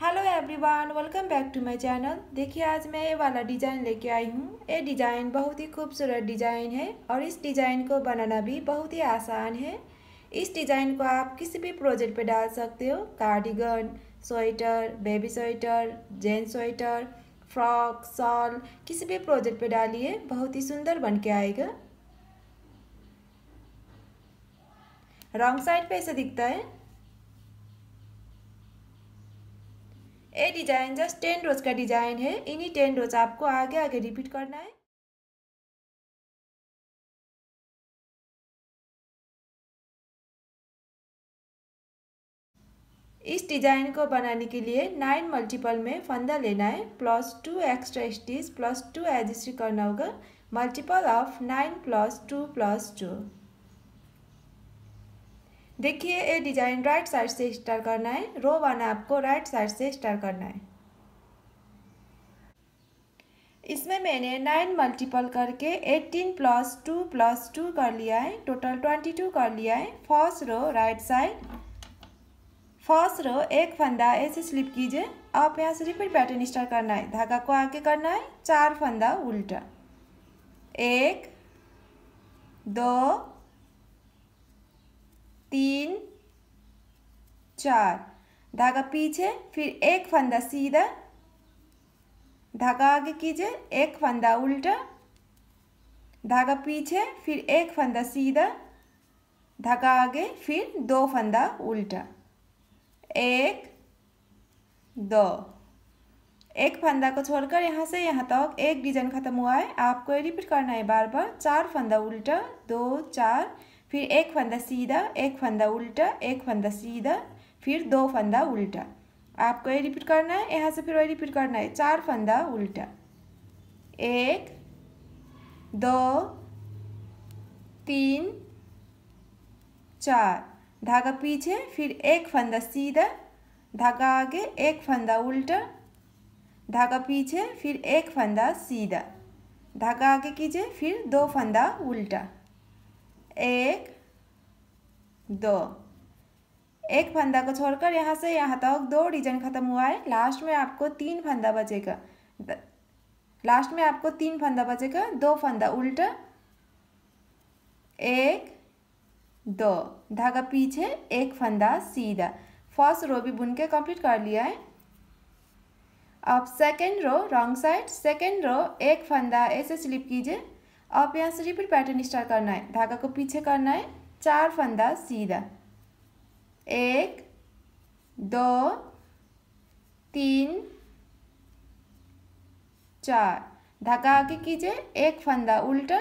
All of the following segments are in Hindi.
Hello everyone welcome back to my channel देखिए, आज मैं ये वाला डिज़ाइन लेके आई हूँ। ये डिज़ाइन बहुत ही खूबसूरत डिज़ाइन है और इस डिज़ाइन को बनाना भी बहुत ही आसान है। इस डिज़ाइन को आप किसी भी प्रोजेक्ट पे डाल सकते हो। Cardigan sweater baby sweater gents sweater frock shawl किसी भी प्रोजेक्ट पे डालिए, बहुत ही सुंदर बन के आएगा। रॉन्ग साइड पे ऐसा दिखता है। ये डिज़ाइन, जस्ट टेन रोज का डिज़ाइन है। इन्हीं टेन रोज आपको आगे आगे रिपीट करना है। इस डिज़ाइन को बनाने के लिए नाइन मल्टीपल में फंदा लेना है। Plus two extra stitch, plus two एजिस्ट्री करना होगा। Multiple of nine plus two plus two. देखिए ये डिज़ाइन राइट साइड से स्टार्ट करना है। रो वन आपको राइट साइड से स्टार्ट करना है। इसमें मैंने नाइन मल्टीपल करके eighteen plus two plus two कर लिया है। टोटल ट्वेंटी टू कर लिया है। First row right side. First row, एक फंदा ऐसे स्लिप कीजिए। आप यहाँ से रिपीट पैटर्न स्टार्ट करना है। धागा को आगे करना है। चार फंदा उल्टा। एक, दो तीन, चार। धागा पीछे, फिर एक फंदा सीधा। धागा आगे कीजिए एक फंदा उल्टा। धागा पीछे, फिर एक फंदा सीधा। धागा आगे, फिर दो फंदा उल्टा। एक, दो। एक फंदा को छोड़कर यहाँ से यहाँ तक एक डिज़ाइन खत्म हुआ है। आपको रिपीट करना है बार बार। चार फंदा उल्टा, दो, चार। फिर एक फंदा सीधा, एक फंदा उल्टा, एक फंदा सीधा, फिर दो फंदा उल्टा। आपको ये रिपीट करना है, यहाँ से फिर वही रिपीट करना है। चार फंदा उल्टा। एक, दो, तीन, चार। धागा पीछे, फिर एक फंदा सीधा, धागा आगे, एक फंदा उल्टा। धागा पीछे, फिर एक फंदा सीधा। धागा आगे कीजिए, फिर दो फंदा उल्टा। एक, दो। एक फंदा को छोड़कर यहाँ से यहाँ तक दो डिज़ाइन खत्म हुआ है। लास्ट में आपको तीन फंदा बचेगा। लास्ट में आपको तीन फंदा बचेगा। दो फंदा उल्टा। एक, दो। धागा पीछे, एक फंदा सीधा। फ़र्स्ट रो भी बुन के कंप्लीट कर लिया है। अब second row, wrong side. Second row, एक फंदा ऐसे स्लिप कीजिए। अब यहाँ से रिपीट पैटर्न स्टार्ट करना है। धागा को पीछे करना है। चार फंदा सीधा। एक, दो, तीन, चार। धागा आगे कीजिए। एक फंदा उल्टा।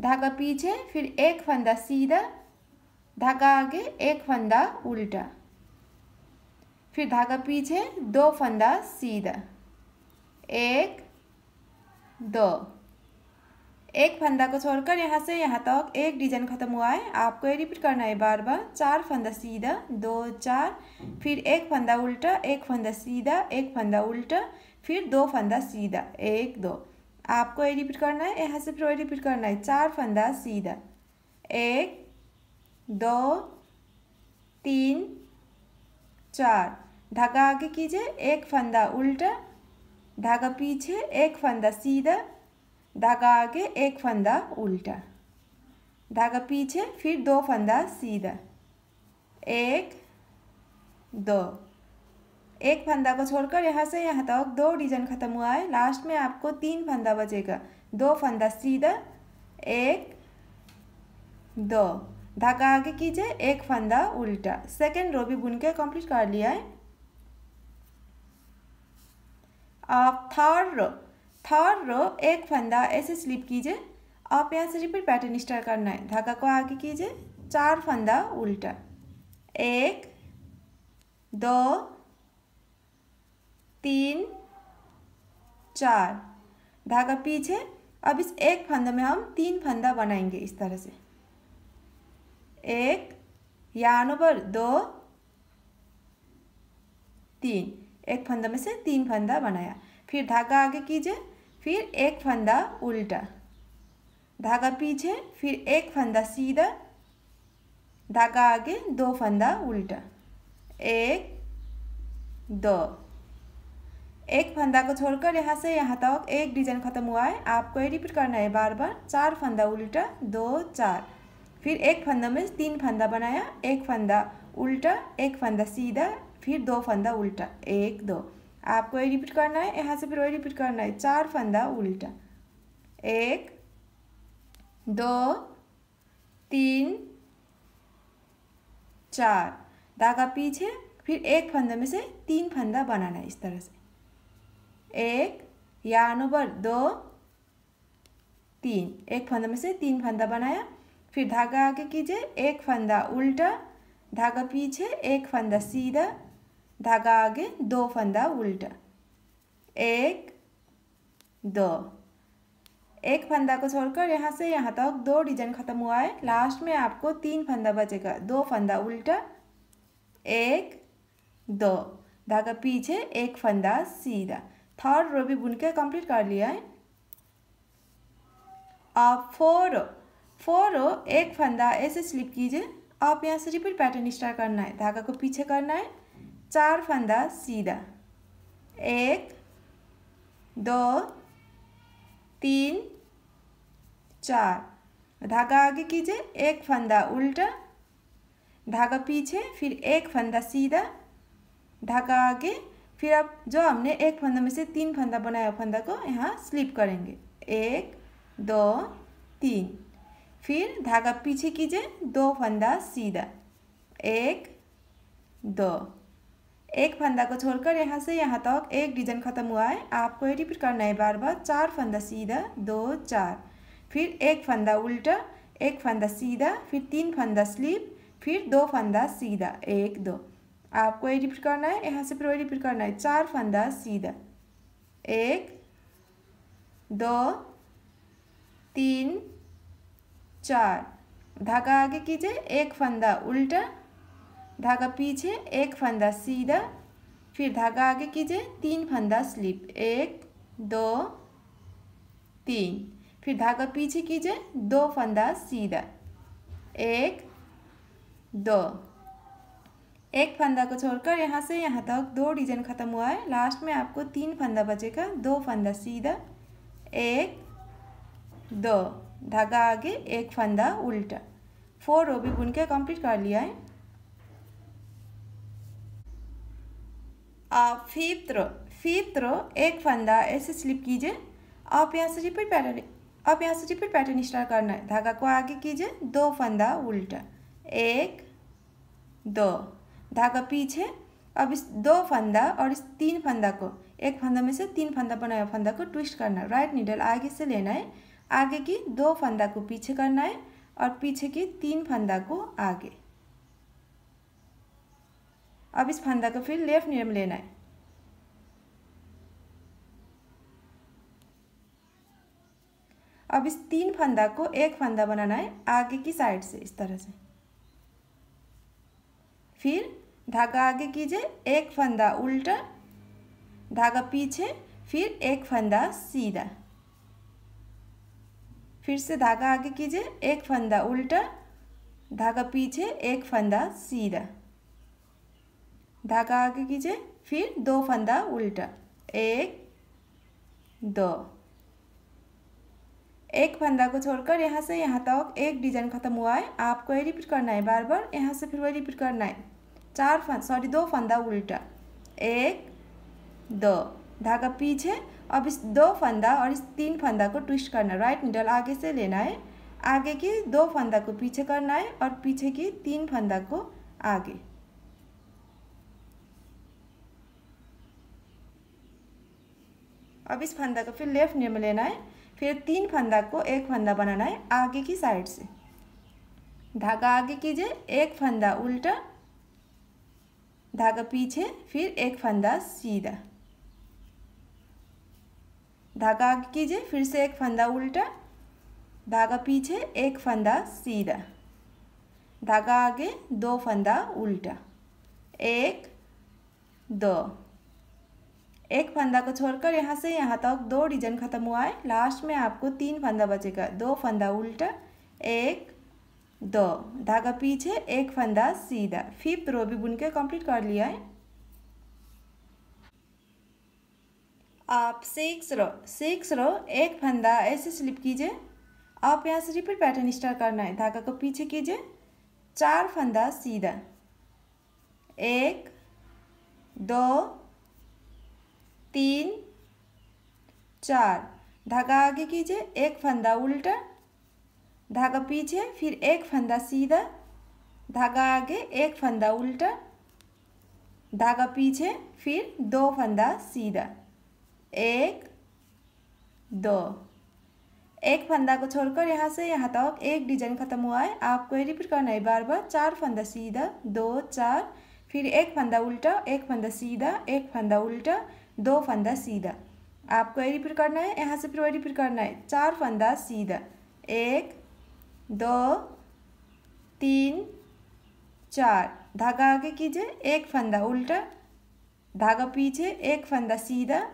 धागा पीछे, फिर एक फंदा सीधा। धागा आगे, एक फंदा उल्टा। फिर धागा पीछे, दो फंदा सीधा। एक, दो। एक फंदा को छोड़कर यहाँ से यहाँ तक एक डिज़ाइन खत्म हुआ है। आपको ये रिपीट करना है बार बार। चार फंदा सीधा, दो, चार, फिर एक फंदा उल्टा, एक फंदा सीधा, एक फंदा उल्टा, फिर दो फंदा सीधा, एक, दो। आपको ये रिपीट करना है, यहाँ से फिर वही रिपीट करना है। चार फंदा सीधा। एक, दो, तीन, चार। धागा आगे कीजिए, एक फंदा उल्टा, धागा पीछे, एक फंदा सीधा धागा आगे एक फंदा उल्टा। धागा पीछे, फिर दो फंदा सीधा। एक, दो। एक फंदा को छोड़कर यहाँ से यहाँ तक दो डिज़ाइन खत्म हुआ है। लास्ट में आपको तीन फंदा बचेगा। दो फंदा सीधा, एक, दो। धागा आगे कीजिए, एक फंदा उल्टा। सेकेंड रो भी बुन के कंप्लीट कर लिया है। अब थर्ड रो थर्ड रो एक फंदा ऐसे स्लिप कीजिए। आप यहाँ से रिपीट पैटर्न स्टार्ट करना है। धागा को आगे कीजिए। चार फंदा उल्टा। एक, दो, तीन, चार। धागा पीछे। अब इस एक फंदा में हम तीन फंदा बनाएँगे इस तरह से। एक, यहाँ पर दो, तीन। एक फंदा में से तीन फंदा बनाया। फिर धागा आगे कीजिए, फिर एक फंदा उल्टा। धागा पीछे, फिर एक फंदा सीधा। धागा आगे दो फंदा उल्टा। एक, दो। एक फंदा को छोड़कर यहाँ से यहाँ तक एक डिज़ाइन खत्म हुआ है। आपको ये रिपीट करना है बार बार। चार फंदा उल्टा, दो, चार। फिर एक फंदा में तीन फंदा बनाया। एक फंदा उल्टा, एक फंदा सीधा, फिर दो फंदा उल्टा। एक, दो। आपको ये रिपीट करना है, यहाँ से फिर वही रिपीट करना है। चार फंदा उल्टा। एक, दो, तीन, चार। धागा पीछे, फिर एक फंदा में से तीन फंदा बनाना है इस तरह से। एक या नंबर दो, तीन। एक फंदा में से तीन फंदा बनाया। फिर धागा आगे कीजिए, एक फंदा उल्टा, धागा पीछे, एक फंदा सीधा। धागा आगे, दो फंदा उल्टा। एक, दो। एक फंदा को छोड़कर यहाँ से यहाँ तक दो डिज़ाइन खत्म हुआ है। लास्ट में आपको तीन फंदा बचेगा, दो फंदा उल्टा, एक, दो। धागा पीछे, एक फंदा सीधा। थर्ड रो भी बुन के कंप्लीट कर लिया है। अब फोर रो फोर रो एक फंदा ऐसे स्लिप कीजिए। आप यहाँ से रिपीट पैटर्न स्टार्ट करना है। धागा को पीछे करना है। चार फंदा सीधा। एक, दो, तीन, चार। धागा आगे कीजिए, एक फंदा उल्टा। धागा पीछे, फिर एक फंदा सीधा। धागा आगे, फिर अब जो हमने एक फंदा में से तीन फंदा बनाया फंदा को, यहाँ स्लिप करेंगे। एक, दो, तीन। फिर धागा पीछे कीजिए, दो फंदा सीधा। एक, दो। एक फंदा को छोड़कर यहाँ से यहाँ तक एक डिज़ाइन खत्म हुआ है। आपको ये रिपीट करना है बार बार। चार फंदा सीधा, दो, चार। फिर एक फंदा उल्टा, एक फंदा सीधा, फिर तीन फंदा स्लिप, फिर दो फंदा सीधा, एक, दो। आपको ये रिपीट करना है। यहाँ से फिर रिपीट करना है। चार फंदा सीधा। एक, दो, तीन, चार। धागा आगे कीजिए। एक फंदा उल्टा धागा पीछे एक फंदा सीधा, फिर धागा आगे कीजिए, तीन फंदा स्लिप, एक, दो, तीन, फिर धागा पीछे कीजिए, दो फंदा सीधा, एक, दो, एक फंदा को छोड़कर यहाँ से यहाँ तक दो डिज़ाइन खत्म हुआ है। लास्ट में आपको तीन फंदा बचेगा, दो फंदा सीधा, एक, दो, धागा आगे, एक फंदा उल्टा। फोर रो भी बुन के कंप्लीट कर लिया है। आप फिफ्थ रो फिफ्थ रो एक फंदा, ऐसे स्लिप कीजिए। आप यहाँ से रिपीट पैटर्न आप यहाँ से रिपीट पैटर्न स्टार्ट करना है। धागा को आगे कीजिए, दो फंदा उल्टा। एक, दो। धागा पीछे, अब इस दो फंदा और इस तीन फंदा को, एक फंदा में से तीन फंदा बनाया फंदा को ट्विस्ट करना है। राइट नीडल आगे से लेना है। आगे की दो फंदा को पीछे करना है और पीछे की तीन फंदा को आगे। अब इस फंदा को फिर लेफ़्ट नीडल में लेना है। अब इस तीन फंदा को एक फंदा बनाना है आगे की साइड से, इस तरह से। फिर धागा आगे कीजिए, एक फंदा उल्टा, धागा पीछे, फिर एक फंदा सीधा। फिर से धागा आगे कीजिए, एक फंदा उल्टा, धागा पीछे, एक फंदा सीधा। धागा आगे कीजिए, फिर दो फंदा उल्टा। एक, दो। एक फंदा को छोड़कर यहाँ से यहाँ तक एक डिज़ाइन खत्म हुआ है। आपको ये रिपीट करना है बार बार, यहाँ से फिर वही रिपीट करना है। चार फंद सॉरी दो फंदा उल्टा। एक, दो। धागा पीछे, अब इस दो फंदा और इस तीन फंदा को ट्विस्ट करना। राइट निडल आगे से लेना है। आगे की दो फंदा को पीछे करना है और पीछे की तीन फंदा को आगे। अब इस फंदा को फिर लेफ़्ट में लेना है, फिर तीन फंदा को एक फंदा बनाना है आगे की साइड से। धागा आगे कीजिए, एक फंदा उल्टा, धागा पीछे, फिर एक फंदा सीधा। धागा आगे कीजिए, फिर से एक फंदा उल्टा, धागा पीछे, एक फंदा सीधा। धागा आगे, दो फंदा उल्टा। एक, दो। एक फंदा को छोड़कर यहाँ से यहाँ तक दो डिज़ाइन खत्म हुआ है। लास्ट में आपको तीन फंदा बचेगा। दो फंदा उल्टा, एक, दो। धागा पीछे, एक फंदा सीधा। फिफ्थ रो भी बुन के कंप्लीट कर लिया है। आप सिक्स रो सिक्स रो एक फंदा ऐसे स्लिप कीजिए। आप यहाँ से रिपीट पैटर्न स्टार्ट करना है। धागा को पीछे कीजिए। चार फंदा सीधा। एक, दो तीन, चार। धागा आगे कीजिए, एक फंदा उल्टा, धागा पीछे, फिर एक फंदा सीधा, धागा आगे एक फंदा उल्टा, धागा पीछे, फिर दो फंदा सीधा। एक, दो। एक फंदा को छोड़कर यहाँ से, यहाँ तक एक डिज़ाइन खत्म हुआ है। आपको ये रिपीट करना है बार बार। चार फंदा सीधा, दो, चार। फिर एक फंदा उल्टा, एक फंदा सीधा, एक फंदा उल्टा। दो फंदा सीधा। आपको ये रिपीट करना है, यहाँ से फिर वही रिपीट करना है। चार फंदा सीधा। एक, दो, तीन, चार। धागा आगे कीजिए, एक फंदा उल्टा। धागा पीछे, एक फंदा सीधा।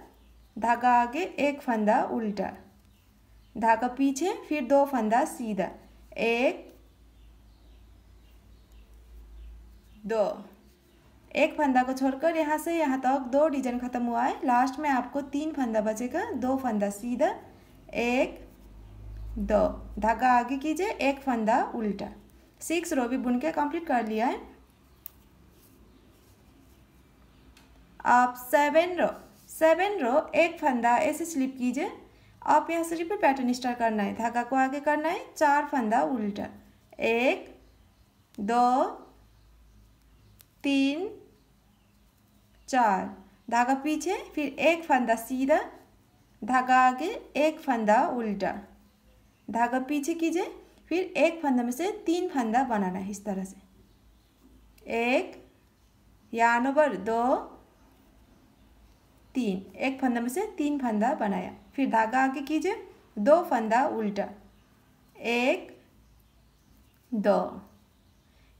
धागा आगे, एक फंदा उल्टा। धागा पीछे, फिर दो फंदा सीधा। एक, दो। एक फंदा को छोड़कर यहाँ से यहाँ तक दो डिज़ाइन खत्म हुआ है। लास्ट में आपको तीन फंदा बचेगा। दो फंदा सीधा, एक, दो। धागा आगे कीजिए, एक फंदा उल्टा। सिक्स रो भी बुन के कंप्लीट कर लिया है। आप सेवन रो सेवन रो एक फंदा ऐसे स्लिप कीजिए। आप यहाँ से रिपीट पैटर्न स्टार्ट करना है। धागा को आगे करना है। चार फंदा उल्टा। एक, दो, तीन चार। धागा पीछे, फिर एक फंदा सीधा। धागा आगे, एक फंदा उल्टा। धागा पीछे कीजिए, फिर एक फंदा में से तीन फंदा बनाना है इस तरह से। एक या नंबर दो, तीन। एक फंदा में से तीन फंदा बनाया। फिर धागा आगे कीजिए, दो फंदा उल्टा। एक, दो।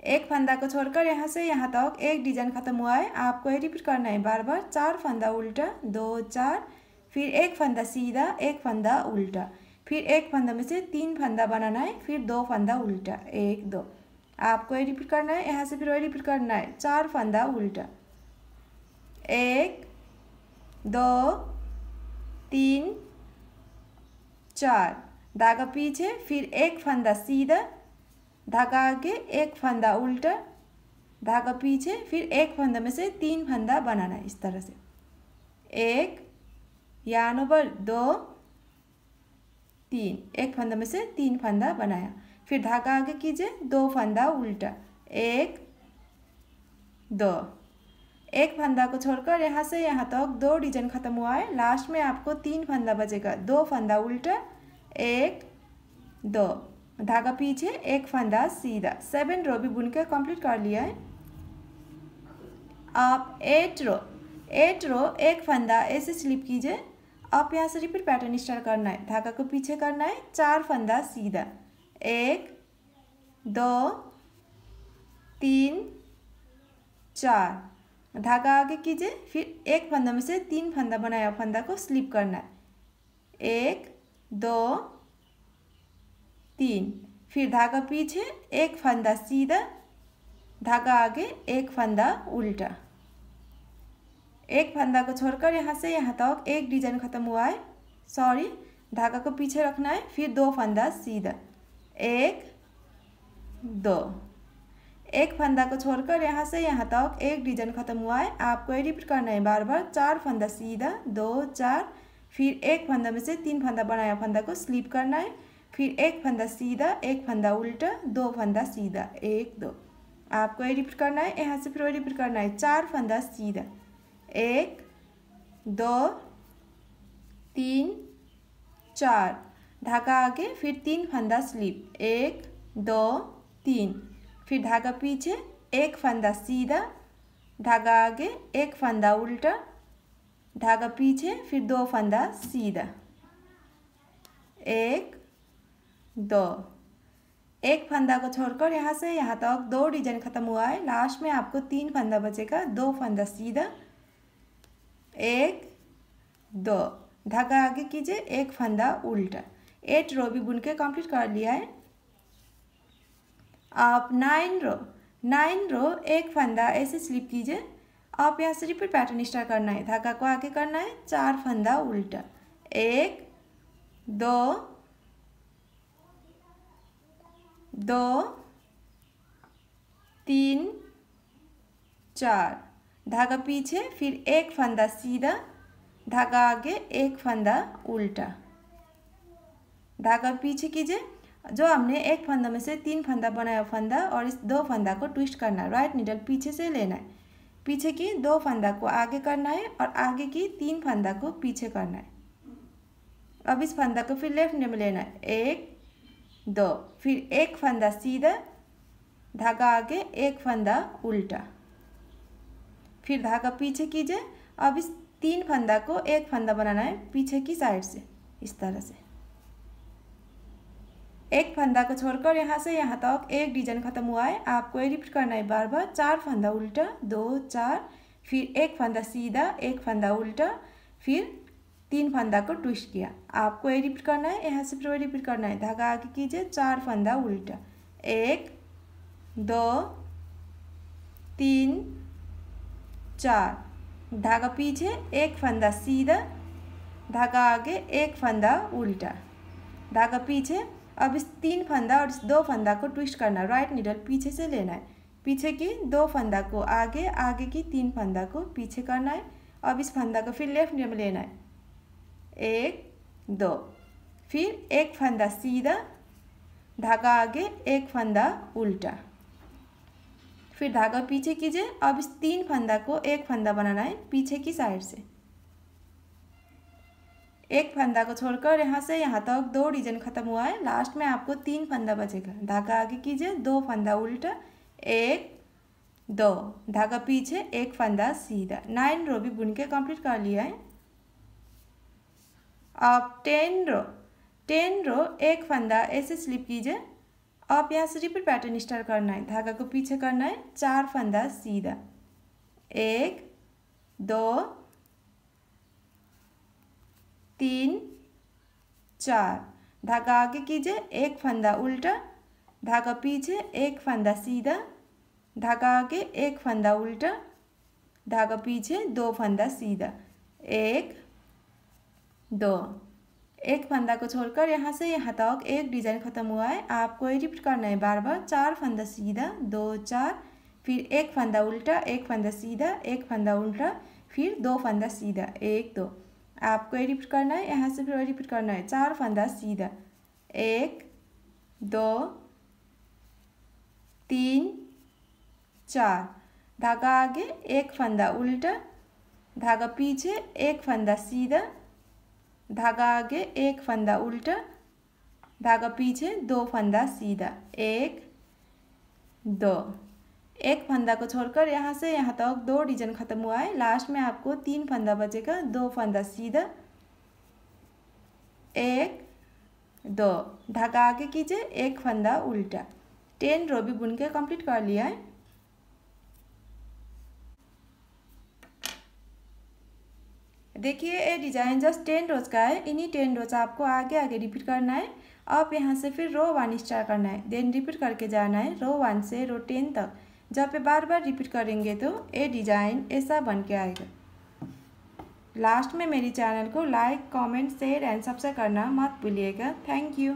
एक फंदा को छोड़कर यहाँ से यहाँ तक एक डिज़ाइन खत्म हुआ है। आपको ये रिपीट करना है बार बार। चार फंदा उल्टा, दो, चार, फिर एक फंदा सीधा, एक फंदा उल्टा। फिर एक फंदा में से तीन फंदा बनाना है, फिर दो फंदा उल्टा। एक, दो। आपको ये रिपीट करना है, यहाँ से फिर वही रिपीट करना है। चार फंदा उल्टा। एक, दो, तीन, चार। धागा पीछे, फिर एक फंदा सीधा धागा आगे, एक फंदा उल्टा, धागा पीछे, फिर एक फंदा में से तीन फंदा बनाना है इस तरह से। एक या नंबर दो, तीन, एक फंदा में से तीन फंदा बनाया। फिर धागा आगे कीजिए, दो फंदा उल्टा, एक, दो। एक फंदा को छोड़कर यहाँ से यहाँ तक तो दो डिज़ाइन खत्म हुआ है। लास्ट में आपको तीन फंदा बचेगा, दो फंदा उल्टा, एक, दो। धागा पीछे, एक फंदा सीधा। सेवन रो भी बुन के कंप्लीट कर लिया है। आप एट रो एट रो, एक फंदा ऐसे स्लिप कीजिए। आप यहाँ से रिपीट पैटर्न स्टार्ट करना है। धागा को पीछे करना है, चार फंदा सीधा। एक, दो, तीन, चार। धागा आगे कीजिए, फिर एक फंदा में से तीन फंदा बनाया फंदा को स्लिप करना है। एक, दो तीन। फिर धागा पीछे एक फंदा सीधा, धागा आगे एक फंदा उल्टा। एक फंदा को छोड़कर यहाँ से यहाँ तक एक डिज़ाइन खत्म हुआ है। सॉरी धागा को पीछे रखना है, फिर दो फंदा सीधा। एक, दो। एक फंदा को छोड़कर यहाँ से यहाँ तक एक डिज़ाइन खत्म हुआ है। आपको ये रिपीट करना है बार बार। चार फंदा सीधा, दो, चार। फिर एक फंदा में से तीन फंदा बनाया फंदा को स्लीप करना है। फिर एक फंदा सीधा, एक फंदा उल्टा, दो फंदा सीधा, एक, दो। आपको ये रिपीट करना है, यहाँ से फिर वही रिपीट करना है। चार फंदा सीधा। एक, दो, तीन, चार। धागा आगे, फिर तीन फंदा स्लिप एक, दो, तीन। फिर धागा पीछे, एक फंदा सीधा। धागा आगे, एक फंदा उल्टा। धागा पीछे, फिर दो फंदा सीधा। एक दो। एक फंदा को छोड़कर यहाँ से यहाँ तक दो डिज़ाइन खत्म हुआ है। लास्ट में आपको तीन फंदा बचेगा। दो फंदा सीधा। एक, दो। धागा आगे कीजिए। एक फंदा उल्टा। एट रो भी बुन के कंप्लीट कर लिया है। आप नाइन रो। नाइन रो, एक फंदा ऐसे स्लिप कीजिए। आप यहाँ से रिपीट पैटर्न स्टार्ट करना है। धागा को आगे करना है। चार फंदा उल्टा। एक, दो। दो, तीन, चार। धागा पीछे, फिर एक फंदा सीधा। धागा आगे, एक फंदा उल्टा। धागा पीछे कीजिए। जो हमने एक फंदा में से तीन फंदा बनाया फंदा और इस दो फंदा को ट्विस्ट करना है। राइट निडल पीछे से लेना है। पीछे की दो फंदा को आगे करना है और आगे की तीन फंदा को पीछे करना है। अब इस फंदा को फिर लेफ़्ट में लेना है। एक दो। फिर एक फंदा सीधा धागा आगे, एक फंदा उल्टा। फिर धागा पीछे कीजिए। अब इस तीन फंदा को एक फंदा बनाना है पीछे की साइड से, इस तरह से। एक फंदा को छोड़कर यहाँ से, यहाँ तक एक डिज़ाइन खत्म हुआ है। आपको ये रिपीट करना है बार बार। चार फंदा उल्टा, दो, चार। फिर एक फंदा सीधा, एक फंदा उल्टा। फिर तीन फंदा को ट्विस्ट किया। आपको ये रिपीट करना है, यहाँ से फिर रिपीट करना है। धागा आगे कीजिए, चार फंदा उल्टा। एक, दो, तीन, चार। धागा पीछे, एक फंदा सीधा। धागा आगे, एक फंदा उल्टा। धागा पीछे, अब इस तीन फंदा और इस दो फंदा को ट्विस्ट करना है। राइट निडल पीछे से लेना है। पीछे की दो फंदा को आगे आगे की तीन फंदा को पीछे करना है। अब इस फंदा को फिर लेफ़्ट में लेना है। एक, दो। फिर एक फंदा सीधा, धागा आगे, एक फंदा उल्टा। फिर धागा पीछे कीजिए। अब इस तीन फंदा को एक फंदा बनाना है पीछे की साइड से। एक फंदा को छोड़कर यहाँ से, यहाँ तक तो दो डिज़ाइन खत्म हुआ है। लास्ट में आपको तीन फंदा बचेगा। धागा आगे कीजिए, दो फंदा उल्टा, एक, दो। धागा पीछे, एक फंदा सीधा। नाइन रो भी बुन के कंप्लीट कर लिया है। अब टेन रो टेन रो एक फंदा ऐसे स्लिप कीजिए। अब यहाँ से रिपीट पैटर्न स्टार्ट करना है। धागा को पीछे करना है। चार फंदा सीधा। एक, दो, तीन, चार। धागा आगे कीजिए। एक फंदा उल्टा। धागा पीछे। एक फंदा सीधा। धागा आगे। एक फंदा उल्टा। धागा पीछे। दो फंदा सीधा। एक दो। एक फंदा को छोड़कर यहाँ से यहाँ तक एक डिज़ाइन खत्म हुआ है। आपको रिपीट करना है बार बार। चार फंदा सीधा, दो, चार, फिर एक फंदा उल्टा, एक फंदा सीधा, एक फंदा उल्टा, फिर दो फंदा सीधा, एक, दो। आपको रिपीट करना है, यहाँ से फिर रिपीट करना है। चार फंदा सीधा। एक, दो, तीन, चार। धागा आगे, एक फंदा उल्टा, धागा पीछे, एक फंदा सीधा धागा आगे एक फंदा उल्टा, धागा पीछे दो फंदा सीधा, एक, दो। एक फंदा को छोड़कर यहाँ से यहाँ तक दो डिज़ाइन खत्म हुआ है। लास्ट में आपको तीन फंदा बचेगा, दो फंदा सीधा, एक, दो। धागा आगे कीजिए, एक फंदा उल्टा। टेन रो भी बुन के कंप्लीट कर लिया है। देखिए, ये डिज़ाइन जस्ट टेन रोज का है। इन्हीं टेन रोज आपको आगे आगे रिपीट करना है। अब यहाँ से फिर रो वन स्टार्ट करना है। देन रिपीट करके जाना है रो वन से रो टेन तक। जब पे बार बार रिपीट करेंगे तो ये डिज़ाइन ऐसा बन के आएगा। लास्ट में मेरी चैनल को like comment share and subscribe करना मत भूलिएगा। Thank you